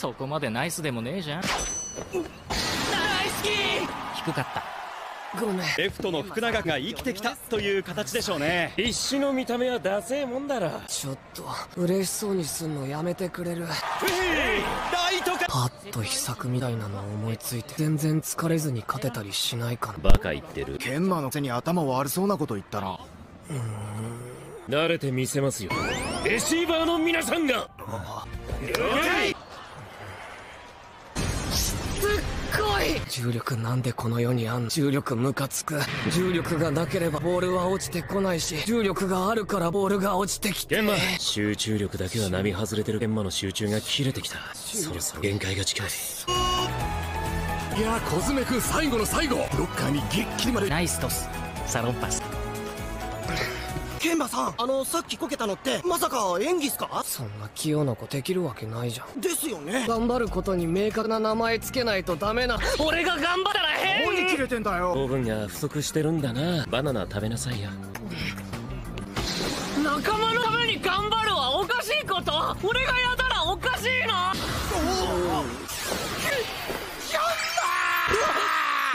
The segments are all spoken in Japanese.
そこまでナイスでもねえじゃん。ナイスキー低かった。ごめん。レフトの福永が生きてきたという形でしょうね。必死の見た目はダセえもんだろちょっと嬉しそうにすんのやめてくれる。ライトかパッと秘策みたいなの思いついて全然疲れずに勝てたりしないかな。バカ言ってる。研磨のくせに頭悪そうなこと言ったな。慣れてみせますよ。レシーバーの皆さんが。了解重力なんでこの世にあんの？重力ムカつく。重力がなければボールは落ちてこないし重力があるからボールが落ちてきて。研磨集中力だけは並外れてる。研磨の集中が切れてきた。そろそろ限界が近い。いやコズメ君最後の最後。ロッカーにギッキリまで。ナイストス。サロンパスケンバさん。あのさっきこけたのってまさか演技っすか？そんな器用な子できるわけないじゃん。ですよね。頑張ることに明確な名前つけないとダメな俺が頑張ったら変何切れてんだよ。糖分が不足してるんだな。バナナ食べなさいよ。仲間のために頑張るはおかしいこと。俺がやったらおかしいの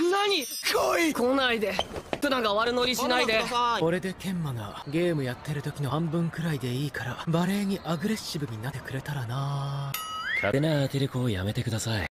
何？来い。来ないで。トゥナが悪乗りしないで。俺でケンマがゲームやってる時の半分くらいでいいからバレーにアグレッシブになってくれたらな。勝手な当てる子をやめてください